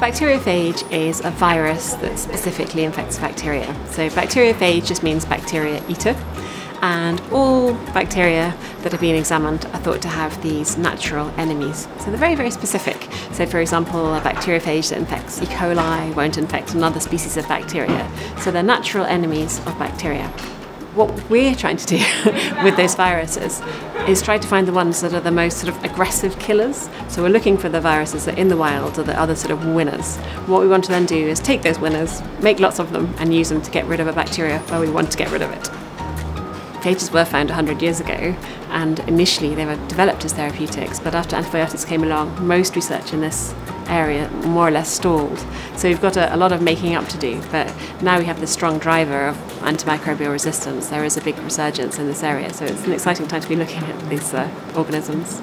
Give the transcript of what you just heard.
Bacteriophage is a virus that specifically infects bacteria. So bacteriophage just means bacteria eater and all bacteria that have been examined are thought to have these natural enemies. So they're very, very specific. So for example, a bacteriophage that infects E. coli won't infect another species of bacteria. So they're natural enemies of bacteria what we're trying to do with those viruses is try to find the ones that are the most sort of aggressive killers. So we're looking for the viruses that in the wild are the other sort of winners. What we want to then do is take those winners, make lots of them, and use them to get rid of a bacteria where we want to get rid of it. Phages were found 100 years ago, and initially they were developed as therapeutics, but after antibiotics came along, most research in this area more or less stalled. So we've got a, a, lot of making up to do, but now we have this strong driver of antimicrobial resistance. There is a big resurgence in this area, so it's an exciting time to be looking at these uh, organisms.